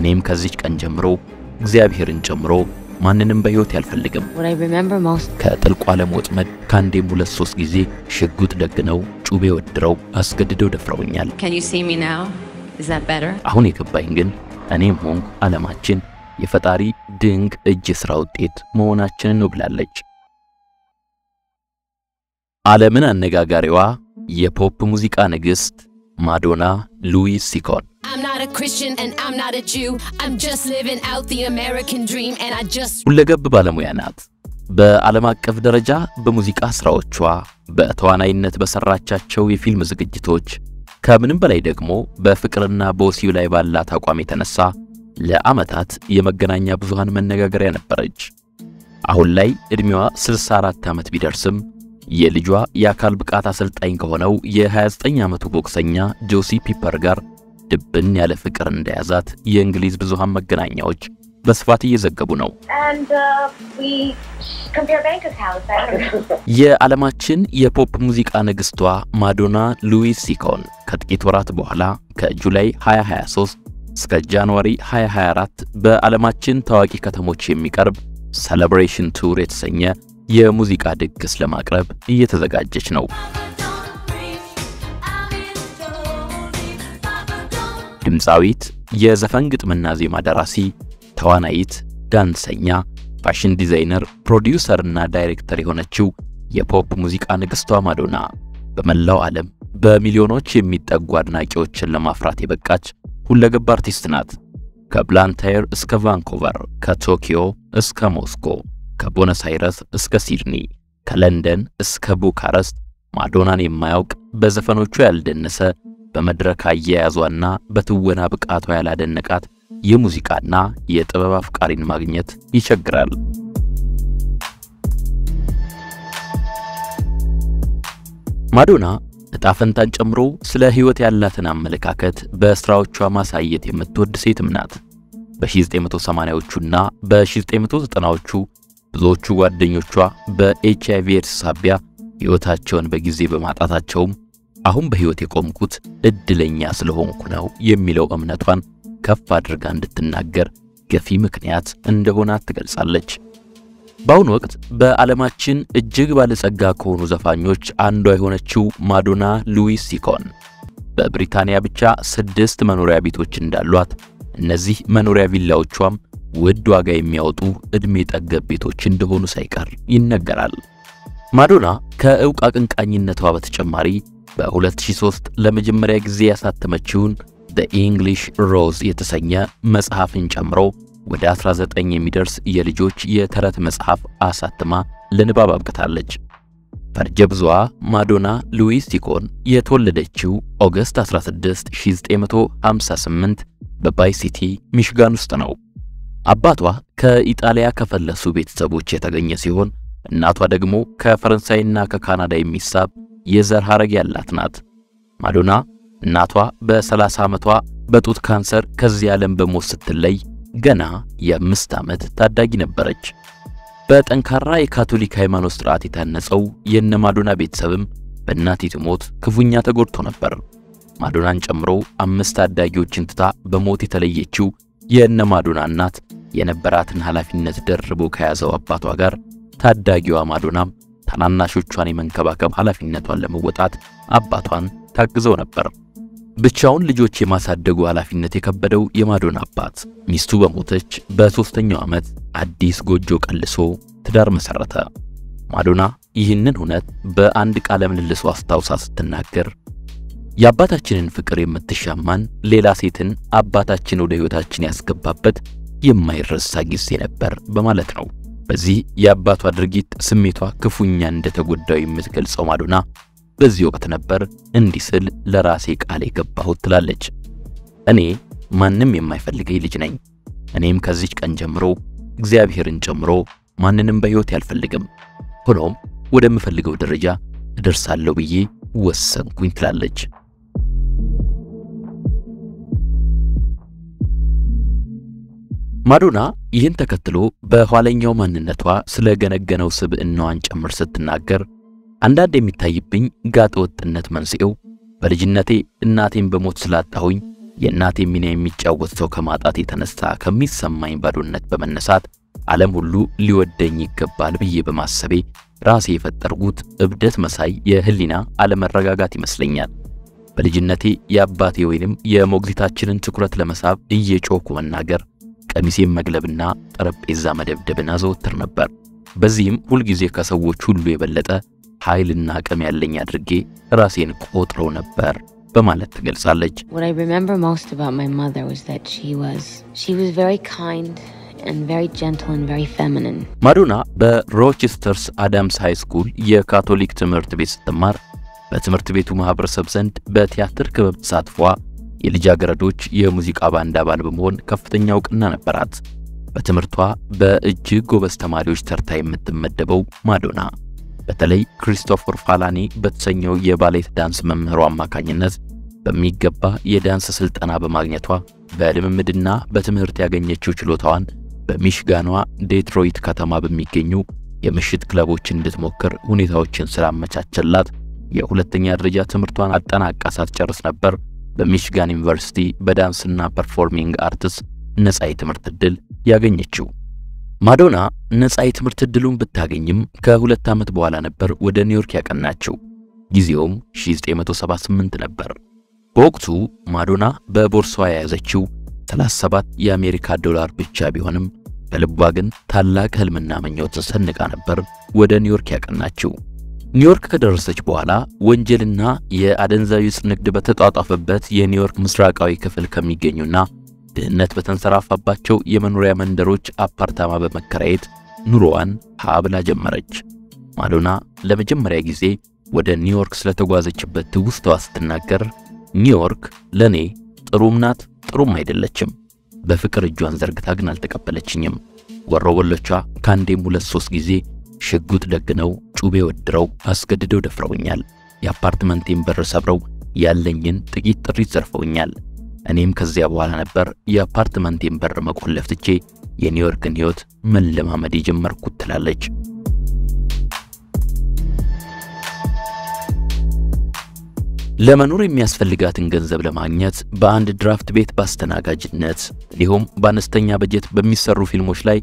እኔም ከዚች ቀን ጀምሮ እግዚአብሔርን ጨምሮ ማንንም በሕይወት አልፈልግም። What I remember most ከጥልቁ ዓለም ወጥመድ ከአንዴም ሁለት ሶስት ጊዜ ሽጉጥ ደግነው ጩቤ ወድረው አስገድደው ደፍረውኛል። Can you see me now? Is that better? አሁን የገባኝ ግን እኔም ሆንኩ ዓለማችን የፈጣሪ ድንቅ እጅ ሥራ ውጤት መሆናችንን ነው ብላለች። ዓለምን አነጋጋሪዋ የፖፕ ሙዚቃ ንግሥት ማዶና ሉዊስ ሲኮን ሁለገብ ባለሙያ ናት። በዓለም አቀፍ ደረጃ በሙዚቃ ሥራዎቿ፣ በተዋናይነት በሠራቻቸው የፊልም ዝግጅቶች፣ ከምንም በላይ ደግሞ በፍቅርና በወሲብ ላይ ባላት አቋም የተነሳ ለዓመታት የመገናኛ ብዙሃን መነጋገሪያ ነበረች። አሁን ላይ ዕድሜዋ 64 ዓመት ቢደርስም የልጇ የአካል ብቃት አሰልጣኝ ከሆነው የ29 ዓመቱ ቦክሰኛ ጆሲ ፒፐር ጋር ድብን ያለ ፍቅር እንደያዛት የእንግሊዝ ብዙሃን መገናኛዎች በስፋት እየዘገቡ ነው። uh. የዓለማችን የፖፕ ሙዚቃ ንግሥቷ ማዶና ሉዊስ ሲኮን ከጥቂት ወራት በኋላ ከ July 2023 እስከ January 2024 በዓለማችን ታዋቂ ከተሞች የሚቀርብ Celebration Tour የተሰኘ የሙዚቃ ድግስ ለማቅረብ እየተዘጋጀች ነው። ድምፃዊት፣ የዘፈን ግጥምና ዜማ ደራሲ፣ ተዋናይት፣ ዳንሰኛ፣ fashion designer፣ ፕሮዲውሰርና ዳይሬክተር የሆነችው የፖፕ ሙዚቃ ንግሥቷ ማዶና በመላው ዓለም በሚሊዮኖች የሚጠጉ አድናቂዎችን ለማፍራት የበቃች ሁለገብ አርቲስት ናት። ከብላንታየር እስከ ቫንኮቨር፣ ከቶኪዮ እስከ ሞስኮ፣ ከቦነስ አይረስ እስከ ሲድኒ፣ ከለንደን እስከ ቡካረስት ማዶናን የማያውቅ በዘፈኖቿ ያልደነሰ በመድረክ አያያዟና በትወና ብቃቷ ያላደነቃት የሙዚቃና የጥበብ አፍቃሪን ማግኘት ይቸግራል። ማዶና ዕጣ ፈንታን ጨምሮ ስለ ሕይወት ያላትን አመለካከት በሥራዎቿ ማሳየት የምትወድ ሴትም ናት። በ1980ዎቹና በ1990ዎቹ ብዙዎቹ ጓደኞቿ በኤች አይቪ ኤድስ ሳቢያ ሕይወታቸውን በጊዜ በማጣታቸውም አሁን በሕይወት የቆምኩት ዕድለኛ ስለሆንኩ ነው የሚለው እምነቷን ከፍ አድርጋ እንድትናገር ገፊ ምክንያት እንደሆናት ትገልጻለች። በአሁኑ ወቅት በዓለማችን እጅግ ባለጸጋ ከሆኑ ዘፋኞች አንዷ የሆነችው ማዶና ሉዊስ ሲኮን በብሪታንያ ብቻ ስድስት መኖሪያ ቤቶች እንዳሏት እነዚህ መኖሪያ ቪላዎቿም ውድ ዋጋ የሚያወጡ ዕድሜ ጠገብ ቤቶች እንደሆኑ ሳይቀር ይነገራል። ማዶና ከዕውቅ አቀንቃኝነቷ በተጨማሪ በ2003 ለመጀመሪያ ጊዜ ያሳተመችውን The English Rose የተሰኘ መጽሐፍን ጨምሮ ወደ 19 የሚደርስ የልጆች የተረት መጽሐፍ አሳትማ ለንባብ አብቅታለች። ፈርጀ ብዙዋ ማዶና ሉዊስ ሲኮን የተወለደችው August 16 1958 በባይ ሲቲ ሚሽጋን ውስጥ ነው። አባቷ ከኢጣሊያ ከፈለሱ ቤተሰቦች የተገኘ ሲሆን እናቷ ደግሞ ከፈረንሳይና ከካናዳ የሚሳብ የዘር ሐረግ ያላት ናት። ማዶና እናቷ በ30 ዓመቷ በጡት ካንሰር ከዚህ ዓለም በሞት ስትለይ ገና የአምስት ዓመት ታዳጊ ነበረች። በጠንካራ የካቶሊክ ሃይማኖት ሥርዓት የታነጸው የነ ማዶና ቤተሰብም በእናቲቱ ሞት ክፉኛ ተጎድቶ ነበር። ማዶናን ጨምሮ አምስት ታዳጊዎችን ትታ በሞት የተለየችው የነ ማዶና እናት የነበራትን ኃላፊነት ደርቦ ከያዘው አባቷ ጋር ታዳጊዋ ማዶናም ታናናሾቿን የመንከባከብ ኃላፊነቷን ለመወጣት አባቷን ታግዘው ነበር። ብቻውን ልጆች የማሳደጉ ኃላፊነት የከበደው የማዶና አባት ሚስቱ በሞተች በሦስተኛው ዓመት አዲስ ጎጆ ቀልሶ ትዳር መሠረተ። ማዶና ይህንን ሁነት በአንድ ቃለ ምልልሱ አስታውሳ ስትናገር የአባታችንን ፍቅር የምትሻማን ሌላ ሴትን አባታችን ወደ ሕይወታችን ያስገባበት የማይረሳ ጊዜ ነበር በማለት ነው። በዚህ የአባቷ ድርጊት ስሜቷ ክፉኛ እንደተጎዳው የምትገልጸው ማዶና በዚህ ወቅት ነበር እንዲህ ስል ለራሴ ቃል የገባሁት ትላለች። እኔ ማንም የማይፈልገኝ ልጅ ነኝ። እኔም ከዚች ቀን ጀምሮ እግዚአብሔርን ጨምሮ ማንንም በሕይወት አልፈልግም። ሆኖም ወደምፈልገው ደረጃ እደርሳለሁ ብዬ ወሰንኩኝ ትላለች። ማዶና ይህን ተከትሎ በኋለኛው ማንነቷ ስለገነገነው ስብዕናዋን ጭምር ስትናገር አንዳንድ የሚታይብኝ ጋጠ ወጥነት መንስኤው በልጅነቴ እናቴን በሞት ስላጣሁኝ የእናቴ ሚና የሚጫወት ሰው ከማጣት የተነሳ ከሚሰማኝ ባዶነት በመነሳት ዓለም ሁሉ ሊወደኝ ይገባል ብዬ በማሰቤ ራሴ የፈጠርኩት እብደት መሳይ የህሊና አለመረጋጋት ይመስለኛል። በልጅነቴ የአባቴ ወይንም የሞግዚታችንን ትኩረት ለመሳብ እየጮኩ መናገር፣ ቀሚሴን መግለብና ጠረጴዛ መደብደብን አዘወትር ነበር። በዚህም ሁልጊዜ ከሰዎች ሁሉ የበለጠ ኃይልና አቅም ያለኝ አድርጌ ራሴን እቆጥረው ነበር በማለት ትገልጻለች።. ማዶና በሮቸስተርስ አዳምስ High School የካቶሊክ ትምህርት ቤት ስትማር በትምህርት ቤቱ ማህበረሰብ ዘንድ በቲያትር ክበብ ተሳትፏ የልጃገረዶች የሙዚቃ ባንድ አባል በመሆን ከፍተኛ እውቅና ነበራት። በትምህርቷ በእጅግ ጎበዝ ተማሪዎች ተርታ የምትመደበው ማዶና በተለይ ክሪስቶፈር ፋላኒ በተሰኘው የባሌት ዳንስ መምህሯ አማካኝነት በሚገባ የዳንስ ስልጠና በማግኘቷ በልምምድና በትምህርት ያገኘችው ችሎታዋን በሚሽጋኗ ዴትሮይት ከተማ በሚገኙ የምሽት ክለቦች እንድትሞክር ሁኔታዎችን ስላመቻቸላት የሁለተኛ ደረጃ ትምህርቷን አጠናቃ ሳትጨርስ ነበር በሚሽጋን ዩኒቨርሲቲ በዳንስና performing arts ነፃ የትምህርት ዕድል ያገኘችው። ማዶና ነፃ የትምህርት ዕድሉን ብታገኝም ከሁለት ዓመት በኋላ ነበር ወደ ኒውዮርክ ያቀናችው። ጊዜውም 1978 ነበር። በወቅቱ ማዶና በቦርሳዋ የያዘችው 37 የአሜሪካ ዶላር ብቻ ቢሆንም በልቧ ግን ታላቅ ህልምና ምኞትን ሰንቃ ነበር ወደ ኒውዮርክ ያቀናችው። ኒውዮርክ ከደረሰች በኋላ ወንጀልና የአደንዛዥ ዕፅ ንግድ በተጧጧፈበት የኒውዮርክ ምስራቃዊ ክፍል ከሚገኙና ድህነት በተንሰራፋባቸው የመኖሪያ መንደሮች አፓርታማ በመከራየት ኑሮዋን ሀብላ ጀመረች። ማዶና ለመጀመሪያ ጊዜ ወደ ኒውዮርክ ስለተጓዘችበት ትውስታዋ ስትናገር ኒውዮርክ ለኔ ጥሩም ናት፣ ጥሩም አይደለችም። በፍቅር እጇን ዘርግታ ግን አልተቀበለችኝም። ወሮበሎቿ ከአንዴም ሁለት ሶስት ጊዜ ሽጉጥ ደግነው ጩቤ ወድረው አስገድደው ደፍረውኛል። የአፓርትመንቴን በር ሰብረው ያለኝን ጥቂት ጥሪት ዘርፈውኛል። እኔም ከዚያ በኋላ ነበር የአፓርትመንቴን በር መቆለፍ ትቼ የኒውዮርክን ሕይወት መለማመድ የጀመርኩት ትላለች። ለመኖር የሚያስፈልጋትን ገንዘብ ለማግኘት በአንድ ድራፍት ቤት በአስተናጋጅነት እንዲሁም በአነስተኛ በጀት በሚሰሩ ፊልሞች ላይ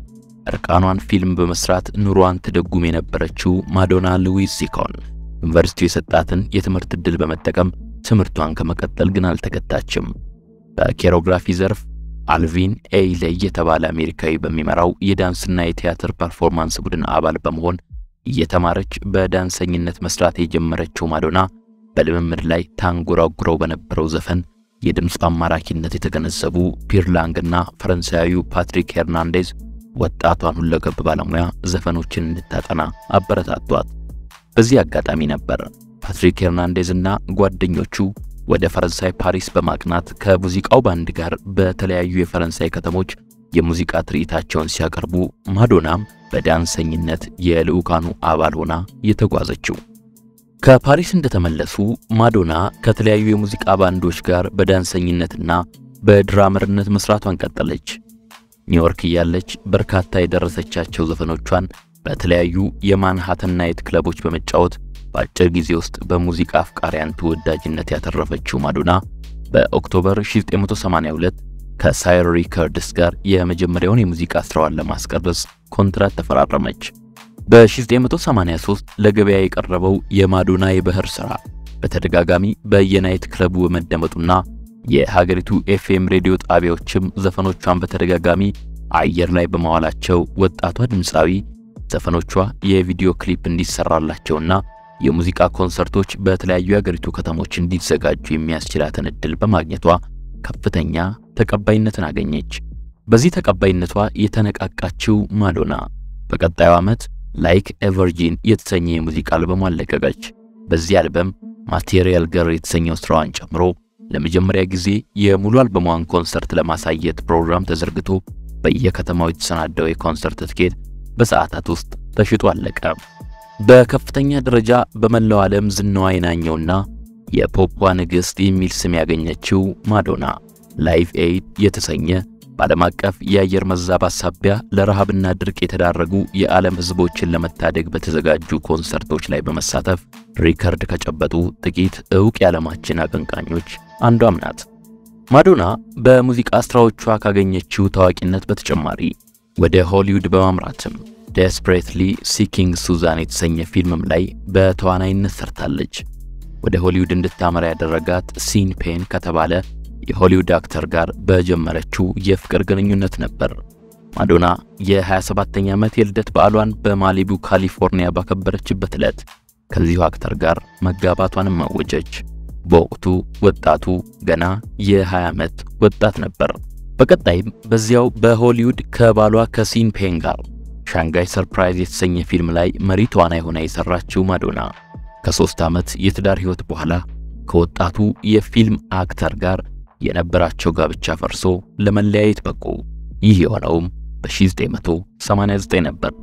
እርቃኗን ፊልም በመስራት ኑሯን ትደጉም የነበረችው ማዶና ሉዊዝ ሲኮን ዩኒቨርሲቲው የሰጣትን የትምህርት ዕድል በመጠቀም ትምህርቷን ከመቀጠል ግን አልተገታችም። በ choreography ዘርፍ አልቪን ኤይሌይ የተባለ አሜሪካዊ በሚመራው የዳንስና የቲያትር performance ቡድን አባል በመሆን እየተማረች በዳንሰኝነት መስራት የጀመረችው ማዶና በልምምድ ላይ ታንጎራጉረው በነበረው ዘፈን የድምፅ አማራኪነት የተገነዘቡ ፒርላንግና ፈረንሳዊው ፓትሪክ ሄርናንዴዝ ወጣቷን ሁለገብ ባለሙያ ዘፈኖችን እንድታጠና አበረታቷት። በዚህ አጋጣሚ ነበር ፓትሪክ ሄርናንዴዝ እና ጓደኞቹ ወደ ፈረንሳይ ፓሪስ በማቅናት ከሙዚቃው ባንድ ጋር በተለያዩ የፈረንሳይ ከተሞች የሙዚቃ ትርኢታቸውን ሲያቀርቡ ማዶናም በዳንሰኝነት የልዑካኑ አባል ሆና የተጓዘችው። ከፓሪስ እንደተመለሱ ማዶና ከተለያዩ የሙዚቃ ባንዶች ጋር በዳንሰኝነትና በ drummer ነት መስራቷን ቀጠለች። ኒውዮርክ እያለች በርካታ የደረሰቻቸው ዘፈኖቿን በተለያዩ የማንሃተን night ክለቦች በመጫወት በአጭር ጊዜ ውስጥ በሙዚቃ አፍቃሪያን ተወዳጅነት ያተረፈችው ማዶና በኦክቶበር 1982 ከሳይር ሪከርድስ ጋር የመጀመሪያውን የሙዚቃ ስራዋን ለማስቀረጽ ኮንትራት ተፈራረመች። በ1983 ለገበያ የቀረበው የማዶና የበኩር ሥራ በተደጋጋሚ በየ night ክለቡ በመደመጡና የሀገሪቱ ኤፍኤም ሬዲዮ ጣቢያዎችም ዘፈኖቿን በተደጋጋሚ አየር ላይ በማዋላቸው ወጣቷ ድምፃዊ ዘፈኖቿ የቪዲዮ ክሊፕ እንዲሰራላቸውና የሙዚቃ ኮንሰርቶች በተለያዩ የሀገሪቱ ከተሞች እንዲዘጋጁ የሚያስችላትን ዕድል በማግኘቷ ከፍተኛ ተቀባይነትን አገኘች። በዚህ ተቀባይነቷ የተነቃቃችው ማዶና በቀጣዩ ዓመት Like a Virgin የተሰኘ የሙዚቃ አልበሟን ለቀቀች። በዚህ አልበም Material Girl የተሰኘው ስራዋን ጨምሮ ለመጀመሪያ ጊዜ የሙሉ አልበሟን ኮንሰርት ለማሳየት ፕሮግራም ተዘርግቶ በየከተማው የተሰናዳው የኮንሰርት ትኬት በሰዓታት ውስጥ ተሽጦ አለቀ። በከፍተኛ ደረጃ በመላው ዓለም ዝናዋ የናኘውና የፖፕዋ ንግሥት የሚል ስም ያገኘችው ማዶና Live Aid የተሰኘ በዓለም አቀፍ የአየር መዛባት ሳቢያ ለረሃብና ድርቅ የተዳረጉ የዓለም ሕዝቦችን ለመታደግ በተዘጋጁ ኮንሰርቶች ላይ በመሳተፍ ሪከርድ ከጨበጡ ጥቂት ዕውቅ የዓለማችን አቀንቃኞች አንዷም ናት። ማዶና በሙዚቃ ሥራዎቿ ካገኘችው ታዋቂነት በተጨማሪ ወደ ሆሊውድ በማምራትም Desperately Seeking Susan የተሰኘ ፊልምም ላይ በተዋናይነት ሰርታለች። ወደ ሆሊውድ እንድታመራ ያደረጋት ሲን ፔን ከተባለ የሆሊውድ actor ጋር በጀመረችው የፍቅር ግንኙነት ነበር። ማዶና የ27ኛ ዓመት የልደት በዓሏን በማሊቡ ካሊፎርኒያ ባከበረችበት ዕለት ከዚሁ actor ጋር መጋባቷንም አወጀች። በወቅቱ ወጣቱ ገና የ20 ዓመት ወጣት ነበር። በቀጣይም በዚያው በሆሊውድ ከባሏ ከሲን ፔን ጋር Shanghai Surprise የተሰኘ ፊልም ላይ መሪ ተዋናይ ሆና የሰራችው ማዶና ከሦስት ዓመት የትዳር ሕይወት በኋላ ከወጣቱ የፊልም actor ጋር የነበራቸው ጋብቻ ፈርሶ ለመለያየት በቁ። ይህ የሆነውም በ1989 ነበር።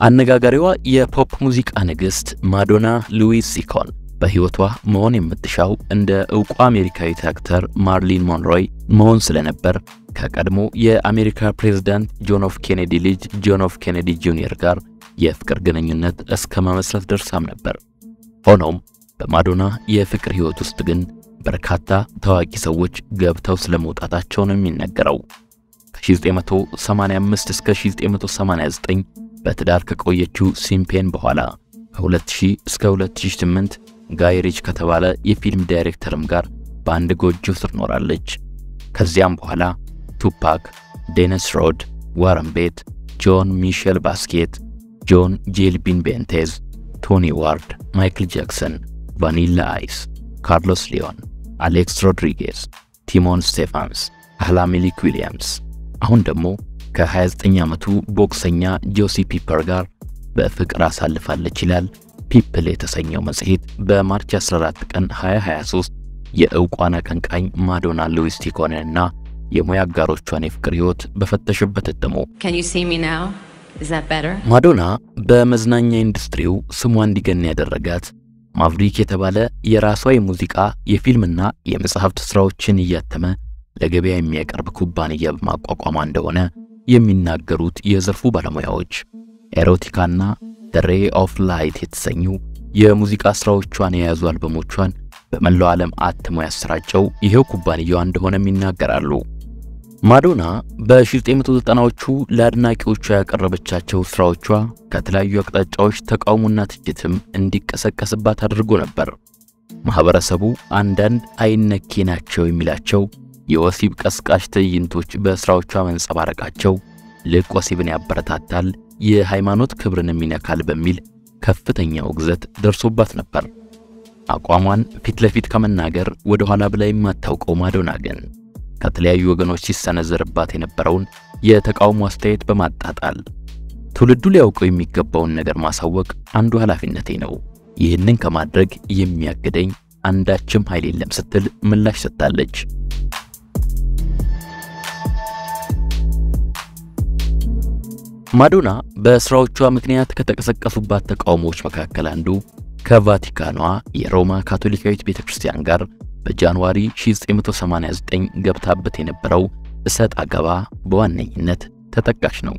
አነጋጋሪዋ የፖፕ ሙዚቃ ንግሥት ማዶና ሉዊስ ሲኮን በሕይወቷ መሆን የምትሻው እንደ ዕውቋ አሜሪካዊት actor ማርሊን ሞንሮይ መሆን ስለነበር ከቀድሞ የአሜሪካ ፕሬዝዳንት ጆን ኤፍ ኬኔዲ ልጅ ጆን ኤፍ ኬኔዲ ጁኒየር ጋር የፍቅር ግንኙነት እስከ መመስረት ደርሳም ነበር። ሆኖም በማዶና የፍቅር ሕይወት ውስጥ ግን በርካታ ታዋቂ ሰዎች ገብተው ስለመውጣታቸው ነው የሚነገረው። ከ1985 እስከ 1989 በትዳር ከቆየችው ሲን ፔን በኋላ ከ2000 እስከ 2008 ጋይ ከተባለ የፊልም ዳይሬክተርም ጋር በአንድ ጎጆ ስር ኖራለች። ከዚያም በኋላ ቱፓክ፣ ዴኒስ ሮድ፣ ዋረን ቤት፣ ጆን ሚሼል ባስኬት፣ ጆን ጄልቢን ቤንቴዝ፣ ቶኒ ዋርድ፣ ማይክል ጃክሰን፣ ቫኒላ አይስ፣ ካርሎስ ሊዮን፣ አሌክስ ሮድሪጌዝ፣ ቲሞን ስቴፋንስ፣ አህላሚሊክ ዊሊያምስ አሁን ደግሞ ከ29 ዓመቱ ቦክሰኛ ጆሲ ፒፐር ጋር በፍቅር አሳልፋለች ይላል ፒፕል የተሰኘው መጽሔት በማርች 14 ቀን 2023 የዕውቋን አቀንቃኝ ማዶና ሉዊስ ሲኮንንና የሙያ አጋሮቿን የፍቅር ሕይወት በፈተሸበት እትሙ? ማዶና በመዝናኛ ኢንዱስትሪው ስሟ እንዲገን ያደረጋት ማቭሪክ የተባለ የራሷ የሙዚቃ የፊልምና የመጽሐፍት ሥራዎችን እያተመ ለገበያ የሚያቀርብ ኩባንያ በማቋቋሟ እንደሆነ የሚናገሩት የዘርፉ ባለሙያዎች Erotica ና the Ray of Light የተሰኙ የሙዚቃ ሥራዎቿን የያዙ አልበሞቿን በመላው ዓለም አትሞ ያሰራጨው ይሄው ኩባንያዋ እንደሆነም ይናገራሉ። ማዶና በ1990ዎቹ ለአድናቂዎቿ ያቀረበቻቸው ሥራዎቿ ከተለያዩ አቅጣጫዎች ተቃውሞና ትችትም እንዲቀሰቀስባት አድርጎ ነበር። ማኅበረሰቡ አንዳንድ አይነኬ ናቸው የሚላቸው የወሲብ ቀስቃሽ ትዕይንቶች በሥራዎቿ መንጸባረቃቸው ልቅ ወሲብን ያበረታታል፣ የሃይማኖት ክብርንም ይነካል በሚል ከፍተኛ ውግዘት ደርሶባት ነበር። አቋሟን ፊት ለፊት ከመናገር ወደ ኋላ ብላ የማታውቀው ማዶና ግን ከተለያዩ ወገኖች ሲሰነዘርባት የነበረውን የተቃውሞ አስተያየት በማጣጣል ትውልዱ ሊያውቀው የሚገባውን ነገር ማሳወቅ አንዱ ኃላፊነቴ ነው፣ ይህንን ከማድረግ የሚያግደኝ አንዳችም ኃይል የለም ስትል ምላሽ ሰጥታለች። ማዶና በስራዎቿ ምክንያት ከተቀሰቀሱባት ተቃውሞዎች መካከል አንዱ ከቫቲካኗ የሮማ ካቶሊካዊት ቤተክርስቲያን ጋር በጃንዋሪ 1989 ገብታበት የነበረው እሰጥ አገባ በዋነኝነት ተጠቃሽ ነው።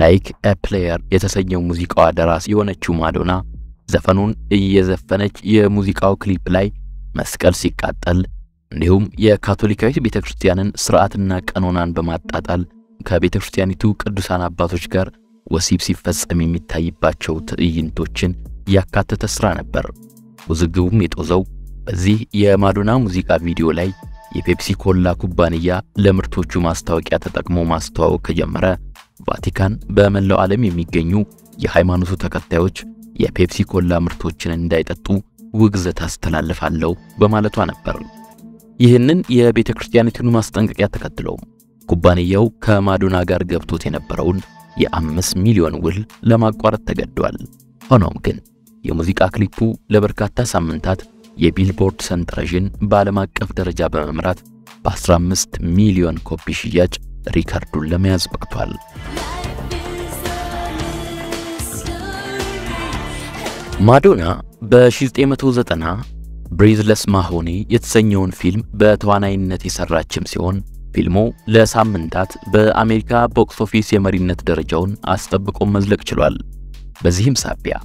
Like a Prayer የተሰኘው ሙዚቃዋ ደራሲ የሆነችው ማዶና ዘፈኑን እየዘፈነች የሙዚቃው ክሊፕ ላይ መስቀል ሲቃጠል እንዲሁም የካቶሊካዊት ቤተክርስቲያንን ስርዓትና ቀኖናን በማጣጣል ከቤተ ክርስቲያኒቱ ቅዱሳን አባቶች ጋር ወሲብ ሲፈጸም የሚታይባቸው ትዕይንቶችን ያካተተ ሥራ ነበር። ውዝግቡም የጦዘው በዚህ የማዶና ሙዚቃ ቪዲዮ ላይ የፔፕሲ ኮላ ኩባንያ ለምርቶቹ ማስታወቂያ ተጠቅሞ ማስተዋወቅ ከጀመረ ቫቲካን በመላው ዓለም የሚገኙ የሃይማኖቱ ተከታዮች የፔፕሲ ኮላ ምርቶችን እንዳይጠጡ ውግዘት አስተላልፋለሁ በማለቷ ነበር። ይህንን የቤተ ክርስቲያኒቱን ማስጠንቀቂያ ተከትሎም ኩባንያው ከማዶና ጋር ገብቶት የነበረውን የአምስት ሚሊዮን ውል ለማቋረጥ ተገዷል። ሆኖም ግን የሙዚቃ ክሊፑ ለበርካታ ሳምንታት የቢልቦርድ ሰንጠረዥን በዓለም አቀፍ ደረጃ በመምራት በ15 ሚሊዮን ኮፒ ሽያጭ ሪከርዱን ለመያዝ በቅቷል። ማዶና በ1990 Breathless Mahoney የተሰኘውን ፊልም በተዋናይነት የሰራችም ሲሆን ፊልሙ ለሳምንታት በአሜሪካ box office የመሪነት ደረጃውን አስጠብቆ መዝለቅ ችሏል። በዚህም ሳቢያ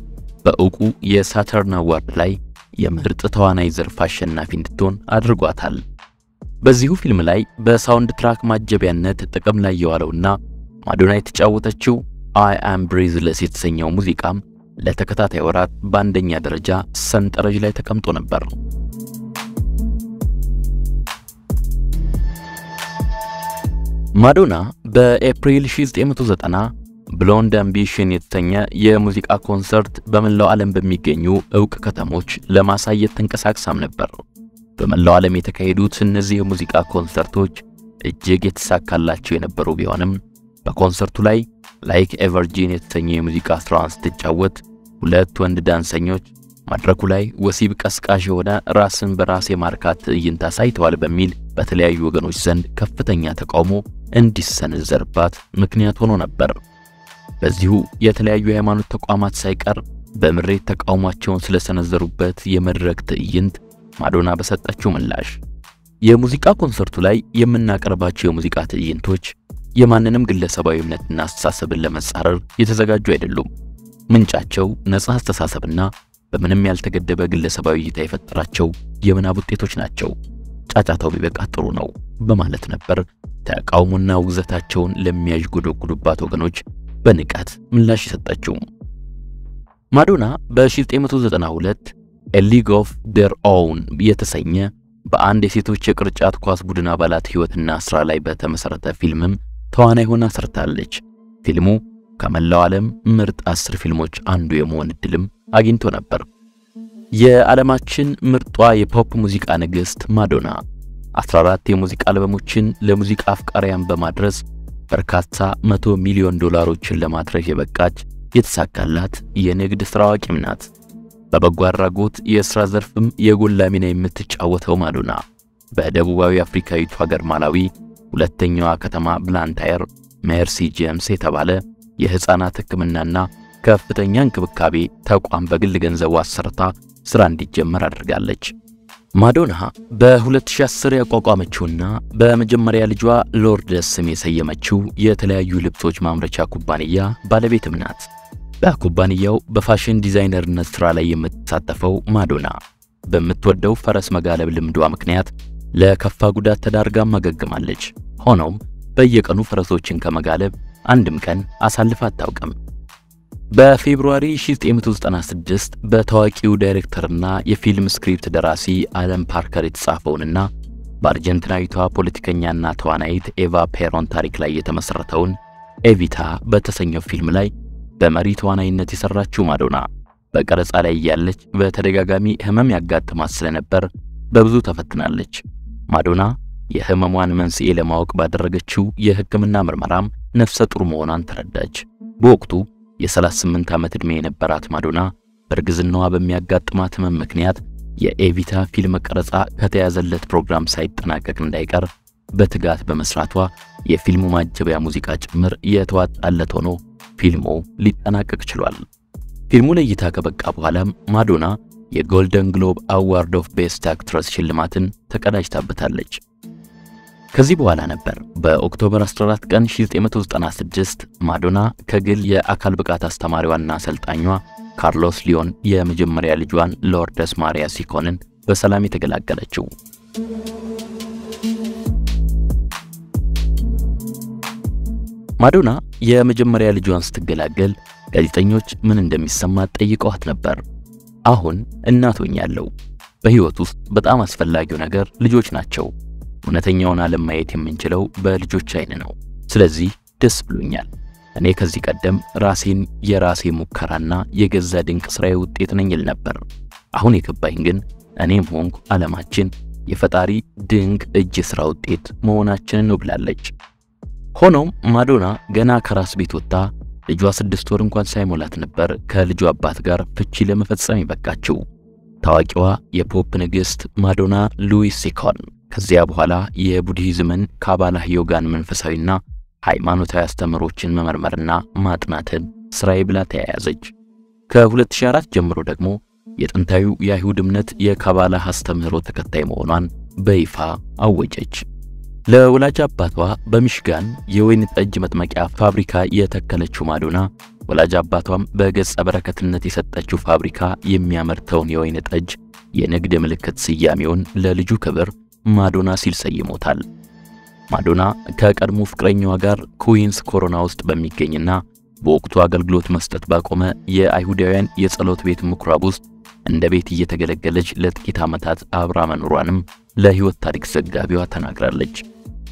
በእውቁ የ Saturn Award ላይ የምርጥ ተዋናይ ዘርፍ አሸናፊ እንድትሆን አድርጓታል። በዚሁ ፊልም ላይ በ soundtrack ማጀቢያነት ጥቅም ላይ የዋለውና ማዶና የተጫወተችው I am Breathless የተሰኘው ሙዚቃም ለተከታታይ ወራት በአንደኛ ደረጃ ሰንጠረዥ ላይ ተቀምጦ ነበር። ማዶና በኤፕሪል 1990 Blond Ambition የተሰኘ የሙዚቃ ኮንሰርት በመላው ዓለም በሚገኙ ዕውቅ ከተሞች ለማሳየት ተንቀሳቅሳም ነበር። በመላው ዓለም የተካሄዱት እነዚህ የሙዚቃ ኮንሰርቶች እጅግ የተሳካላቸው የነበሩ ቢሆንም በኮንሰርቱ ላይ Like a Virgin የተሰኘ የሙዚቃ ስራዋን ስትጫወት ሁለት ወንድ ዳንሰኞች መድረኩ ላይ ወሲብ ቀስቃሽ የሆነ ራስን በራስ የማርካት ትዕይንት አሳይተዋል በሚል በተለያዩ ወገኖች ዘንድ ከፍተኛ ተቃውሞ እንዲሰነዘርባት ምክንያት ሆኖ ነበር። በዚሁ የተለያዩ የሃይማኖት ተቋማት ሳይቀር በምሬት ተቃውሟቸውን ስለሰነዘሩበት የመድረክ ትዕይንት ማዶና በሰጠችው ምላሽ የሙዚቃ ኮንሰርቱ ላይ የምናቀርባቸው የሙዚቃ ትዕይንቶች የማንንም ግለሰባዊ እምነትና አስተሳሰብን ለመጻረር የተዘጋጁ አይደሉም። ምንጫቸው ነጻ አስተሳሰብና በምንም ያልተገደበ ግለሰባዊ እይታ የፈጠራቸው የምናብ ውጤቶች ናቸው። ጫጫታው ቢበቃ ጥሩ ነው በማለት ነበር ተቃውሞና ውግዘታቸውን ለሚያዥጎደጉዱባት ወገኖች በንቃት ምላሽ የሰጠችው። ማዶና በ1992 A of Their Own የተሰኘ በአንድ የሴቶች የቅርጫት ኳስ ቡድን አባላት ሕይወትና ሥራ ላይ በተመሠረተ ፊልምም ተዋናይ ሆና ሰርታለች። ፊልሙ ከመላው ዓለም ምርጥ አስር ፊልሞች አንዱ የመሆን ዕድልም አግኝቶ ነበር። የዓለማችን ምርጧ የፖፕ ሙዚቃ ንግሥት ማዶና 14 የሙዚቃ አልበሞችን ለሙዚቃ አፍቃሪያን በማድረስ በርካታ መቶ ሚሊዮን ዶላሮችን ለማትረፍ የበቃች የተሳካላት የንግድ ሥራ አዋቂም ናት። በበጎ አድራጎት የሥራ ዘርፍም የጎላ ሚና የምትጫወተው ማዶና በደቡባዊ አፍሪካዊቱ ሀገር ማላዊ ሁለተኛዋ ከተማ ብላንታየር ሜርሲ ጄምስ የተባለ የሕፃናት ሕክምናና ከፍተኛ እንክብካቤ ተቋም በግል ገንዘቡ አሰርታ ሥራ እንዲጀመር አድርጋለች። ማዶና በ2010 ያቋቋመችውና በመጀመሪያ ልጇ ሎርደስ ስም የሰየመችው የተለያዩ ልብሶች ማምረቻ ኩባንያ ባለቤትም ናት። በኩባንያው በፋሽን ዲዛይነርነት ሥራ ላይ የምትሳተፈው ማዶና በምትወደው ፈረስ መጋለብ ልምዷ ምክንያት ለከፋ ጉዳት ተዳርጋም አገግማለች። ሆኖም በየቀኑ ፈረሶችን ከመጋለብ አንድም ቀን አሳልፋ አታውቅም። በፌብሩዋሪ 1996 በታዋቂው ዳይሬክተርና የፊልም ስክሪፕት ደራሲ አለን ፓርከር የተጻፈውንና በአርጀንቲናዊቷ ፖለቲከኛና ተዋናይት ኤቫ ፔሮን ታሪክ ላይ የተመሠረተውን ኤቪታ በተሰኘው ፊልም ላይ በመሪ ተዋናይነት የሰራችው ማዶና በቀረጻ ላይ እያለች በተደጋጋሚ ሕመም ያጋጥማት ስለነበር በብዙ ተፈትናለች። ማዶና የሕመሟን መንስኤ ለማወቅ ባደረገችው የሕክምና ምርመራም ነፍሰ ጡር መሆኗን ተረዳች። በወቅቱ የ38 ዓመት ዕድሜ የነበራት ማዶና በእርግዝናዋ በሚያጋጥማት ሕመም ምክንያት የኤቪታ ፊልም ቀረጻ ከተያዘለት ፕሮግራም ሳይጠናቀቅ እንዳይቀር በትጋት በመስራቷ የፊልሙ ማጀቢያ ሙዚቃ ጭምር የተዋጣለት ሆኖ ፊልሙ ሊጠናቀቅ ችሏል። ፊልሙ ለእይታ ከበቃ በኋላም ማዶና የ Golden Globe Award of Best Actress ሽልማትን ተቀዳጅታበታለች። ከዚህ በኋላ ነበር በኦክቶበር 14 ቀን 1996 ማዶና ከግል የአካል ብቃት አስተማሪዋና አሰልጣኟ ካርሎስ ሊዮን የመጀመሪያ ልጇን ሎርደስ ማሪያ ሲኮንን በሰላም የተገላገለችው። ማዶና የመጀመሪያ ልጇን ስትገላገል ጋዜጠኞች ምን እንደሚሰማት ጠይቀዋት ነበር። አሁን እናት ሆኛለሁ። በሕይወት ውስጥ በጣም አስፈላጊው ነገር ልጆች ናቸው። እውነተኛውን ዓለም ማየት የምንችለው በልጆች አይን ነው። ስለዚህ ደስ ብሎኛል። እኔ ከዚህ ቀደም ራሴን የራሴ ሙከራና የገዛ ድንቅ ሥራዬ ውጤት ነኝ ል ነበር። አሁን የገባኝ ግን እኔም ሆንኩ ዓለማችን የፈጣሪ ድንቅ እጅ ሥራ ውጤት መሆናችንን ነው ብላለች። ሆኖም ማዶና ገና ከራስ ቤት ወጥታ ልጇ ስድስት ወር እንኳን ሳይሞላት ነበር ከልጇ አባት ጋር ፍቺ ለመፈጸም የበቃችው። ታዋቂዋ የፖፕ ንግሥት ማዶና ሉዊስ ሲኮን ከዚያ በኋላ የቡድሂዝምን ካባላህ ዮጋን መንፈሳዊና ሃይማኖታዊ አስተምህሮችን መመርመርና ማጥናትን ስራዬ ብላ ተያያዘች። ከ2004 ጀምሮ ደግሞ የጥንታዊው የአይሁድ እምነት የካባላ አስተምህሮ ተከታይ መሆኗን በይፋ አወጀች። ለወላጅ አባቷ በሚሽጋን የወይን ጠጅ መጥመቂያ ፋብሪካ የተከለችው ማዶና ወላጅ አባቷም በገጸ በረከትነት የሰጠችው ፋብሪካ የሚያመርተውን የወይን ጠጅ የንግድ ምልክት ስያሜውን ለልጁ ክብር ማዶና ሲል ሰይሞታል። ማዶና ከቀድሞ ፍቅረኛዋ ጋር ኩዊንስ ኮሮና ውስጥ በሚገኝና በወቅቱ አገልግሎት መስጠት ባቆመ የአይሁዳውያን የጸሎት ቤት ምኩራብ ውስጥ እንደ ቤት እየተገለገለች ለጥቂት ዓመታት አብራ መኖሯንም ለሕይወት ታሪክ ዘጋቢዋ ተናግራለች።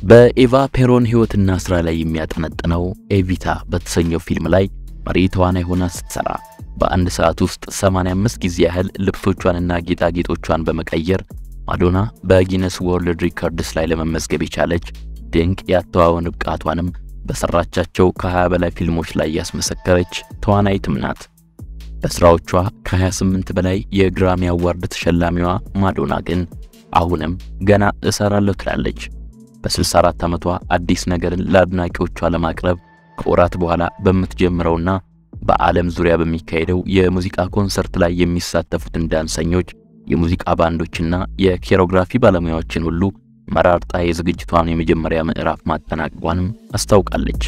በኤቫ ፔሮን ሕይወትና ሥራ ላይ የሚያጠነጥነው ኤቪታ በተሰኘው ፊልም ላይ መሪ ተዋናይ ሆና ስትሰራ በአንድ ሰዓት ውስጥ 85 ጊዜ ያህል ልብሶቿንና ጌጣጌጦቿን በመቀየር ማዶና በ Guinness World Records ላይ ለመመዝገብ የቻለች ድንቅ የአተዋወን ብቃቷንም በሰራቻቸው ከ20 በላይ ፊልሞች ላይ ያስመሰከረች ተዋናይትም ናት። በስራዎቿ ከ28 በላይ የ Grammy Award ተሸላሚዋ ማዶና ግን አሁንም ገና እሰራለሁ ትላለች። በ64 ዓመቷ አዲስ ነገርን ለአድናቂዎቿ ለማቅረብ ከወራት በኋላ በምትጀምረውና በዓለም ዙሪያ በሚካሄደው የሙዚቃ ኮንሰርት ላይ የሚሳተፉትን ዳንሰኞች፣ የሙዚቃ ባንዶችና የ choreography ባለሙያዎችን ሁሉ መራርጣ የዝግጅቷን የመጀመሪያ ምዕራፍ ማጠናቀቋንም አስታውቃለች።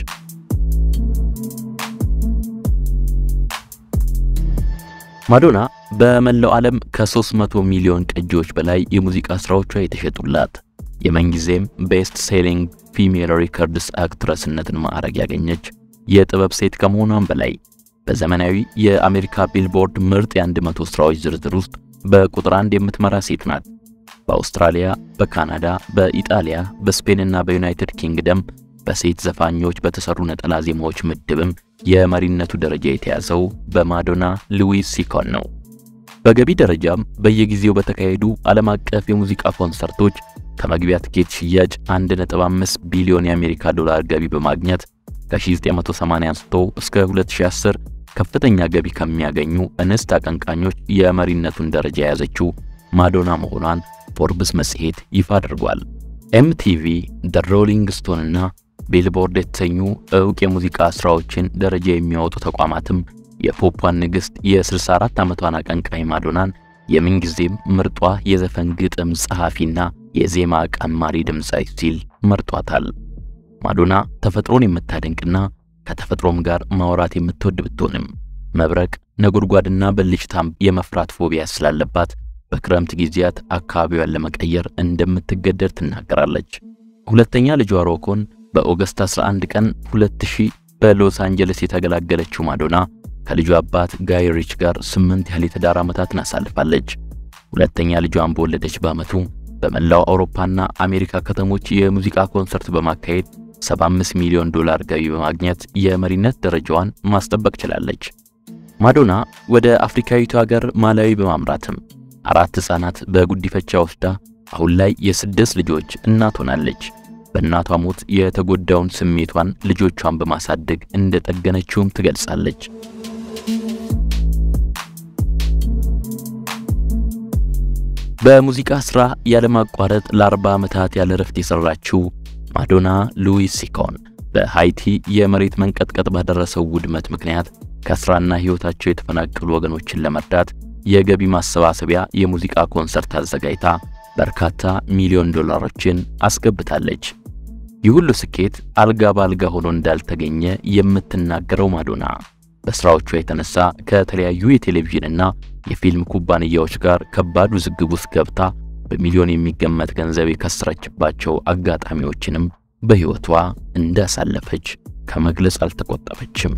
ማዶና በመላው ዓለም ከ300 ሚሊዮን ቅጂዎች በላይ የሙዚቃ ሥራዎቿ የተሸጡላት የምንጊዜም best selling female records artist ነትን ማዕረግ ያገኘች የጥበብ ሴት ከመሆኗም በላይ በዘመናዊ የአሜሪካ ቢልቦርድ ምርጥ የ100 ሥራዎች ዝርዝር ውስጥ በቁጥር አንድ የምትመራ ሴት ናት። በአውስትራሊያ፣ በካናዳ፣ በኢጣሊያ፣ በስፔንና በዩናይትድ ኪንግደም በሴት ዘፋኞች በተሰሩ ነጠላ ዜማዎች ምድብም የመሪነቱ ደረጃ የተያዘው በማዶና ሉዊስ ሲኮን ነው። በገቢ ደረጃም በየጊዜው በተካሄዱ ዓለም አቀፍ የሙዚቃ ኮንሰርቶች ከመግቢያ ትኬት ሽያጭ 1.5 ቢሊዮን የአሜሪካ ዶላር ገቢ በማግኘት ከ1980 አንስቶ እስከ 2010 ከፍተኛ ገቢ ከሚያገኙ እንስት አቀንቃኞች የመሪነቱን ደረጃ የያዘችው ማዶና መሆኗን ፎርብስ መጽሔት ይፋ አድርጓል። ኤምቲቪ፣ the Rolling Stone እና ቢልቦርድ የተሰኙ ዕውቅ የሙዚቃ ሥራዎችን ደረጃ የሚያወጡ ተቋማትም የፖፕን ንግሥት የ64 ዓመቷን አቀንቃኝ ማዶናን የምንጊዜም ምርጧ የዘፈን ግጥም ጸሐፊና የዜማ ቀማሪ ድምፃዊ ሲል መርጧታል። ማዶና ተፈጥሮን የምታደንቅና ከተፈጥሮም ጋር ማውራት የምትወድ ብትሆንም መብረቅ፣ ነጎድጓድና ብልጭታም የመፍራት ፎቢያ ስላለባት በክረምት ጊዜያት አካባቢዋን ለመቀየር እንደምትገደድ ትናገራለች። ሁለተኛ ልጇ ሮኮን በኦገስት 11 ቀን 2000 በሎስ አንጀለስ የተገላገለችው ማዶና ከልጇ አባት ጋይ ሪች ጋር ስምንት ያህል የትዳር ዓመታትን አሳልፋለች። ሁለተኛ ልጇን በወለደች በዓመቱ በመላው አውሮፓና አሜሪካ ከተሞች የሙዚቃ ኮንሰርት በማካሄድ 75 ሚሊዮን ዶላር ገቢ በማግኘት የመሪነት ደረጃዋን ማስጠበቅ ችላለች። ማዶና ወደ አፍሪካዊቱ ሀገር ማላዊ በማምራትም አራት ሕፃናት በጉዲፈቻ ወስዳ አሁን ላይ የስድስት ልጆች እናት ሆናለች። በእናቷ ሞት የተጎዳውን ስሜቷን ልጆቿን በማሳደግ እንደጠገነችውም ትገልጻለች። በሙዚቃ ሥራ ያለማቋረጥ ለ40 ዓመታት ያለ ረፍት የሠራችው ማዶና ሉዊስ ሲኮን በሃይቲ የመሬት መንቀጥቀጥ ባደረሰው ውድመት ምክንያት ከሥራና ሕይወታቸው የተፈናቀሉ ወገኖችን ለመርዳት የገቢ ማሰባሰቢያ የሙዚቃ ኮንሰርት አዘጋጅታ በርካታ ሚሊዮን ዶላሮችን አስገብታለች። ይህ ሁሉ ስኬት አልጋ በአልጋ ሆኖ እንዳልተገኘ የምትናገረው ማዶና በሥራዎቿ የተነሳ ከተለያዩ የቴሌቪዥንና የፊልም ኩባንያዎች ጋር ከባድ ውዝግብ ውስጥ ገብታ በሚሊዮን የሚገመት ገንዘብ የከሰረችባቸው አጋጣሚዎችንም በሕይወቷ እንዳሳለፈች ከመግለጽ አልተቆጠበችም።